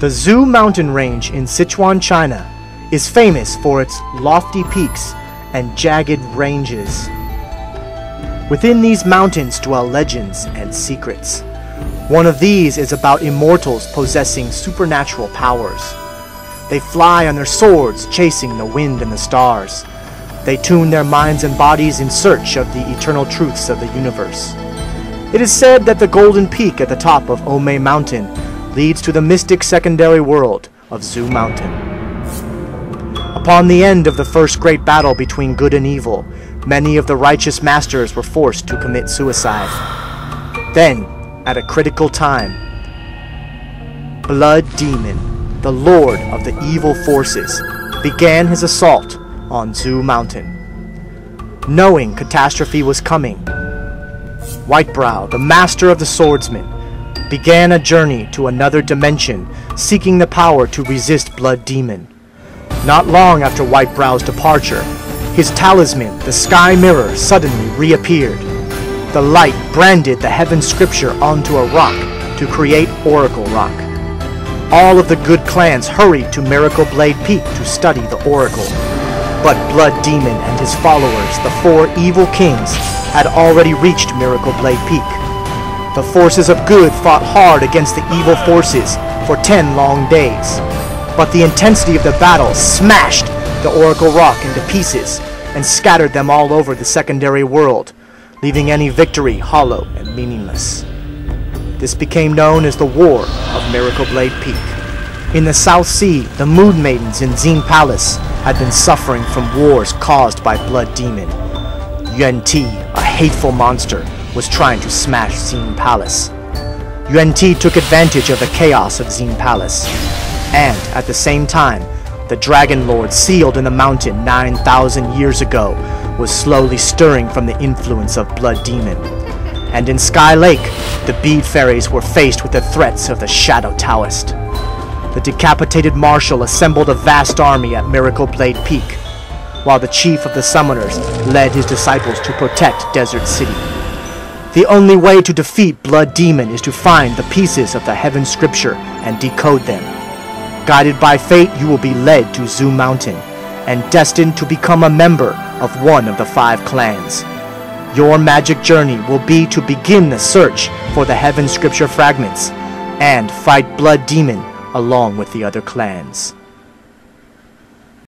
The Zu mountain range in Sichuan, China is famous for its lofty peaks and jagged ranges. Within these mountains dwell legends and secrets. One of these is about immortals possessing supernatural powers. They fly on their swords, chasing the wind and the stars. They tune their minds and bodies in search of the eternal truths of the universe. It is said that the golden peak at the top of Omei Mountain leads to the mystic secondary world of Zu Mountain. Upon the end of the first great battle between good and evil, many of the righteous masters were forced to commit suicide. Then, at a critical time, Blood Demon, the lord of the evil forces, began his assault on Zu Mountain. Knowing catastrophe was coming, Whitebrow, the master of the swordsmen, began a journey to another dimension, seeking the power to resist Blood Demon. Not long after Whitebrow's departure, his talisman, the Sky Mirror, suddenly reappeared. The light branded the Heaven Scripture onto a rock to create Oracle Rock. All of the good clans hurried to Miracle Blade Peak to study the Oracle. But Blood Demon and his followers, the four evil kings, had already reached Miracle Blade Peak. The forces of good fought hard against the evil forces for ten long days. But the intensity of the battle smashed the Oracle Rock into pieces and scattered them all over the secondary world, leaving any victory hollow and meaningless. This became known as the War of Miracle Blade Peak. In the South Sea, the Moon Maidens in Xin Palace had been suffering from wars caused by Blood Demon. Yuan Ti, a hateful monster, was trying to smash Xin Palace. Yuan Ti took advantage of the chaos of Xin Palace, and at the same time, the Dragon Lord sealed in the mountain 9,000 years ago was slowly stirring from the influence of Blood Demon. And in Sky Lake, the Bead Fairies were faced with the threats of the Shadow Taoist. The decapitated marshal assembled a vast army at Miracle Blade Peak, while the chief of the summoners led his disciples to protect Desert City. The only way to defeat Blood Demon is to find the pieces of the Heaven Scripture and decode them. Guided by fate, you will be led to Zu Mountain and destined to become a member of one of the five clans. Your magic journey will be to begin the search for the Heaven Scripture fragments and fight Blood Demon along with the other clans.